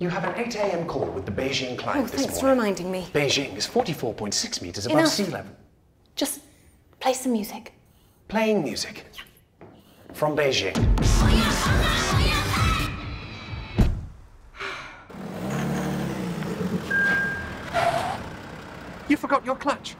You have an 8 a.m. call with the Beijing client Oh, this thanks for reminding me. Beijing is 44.6 meters above Enough. sea level. Just play some music. Playing music. From Beijing. You forgot your clutch.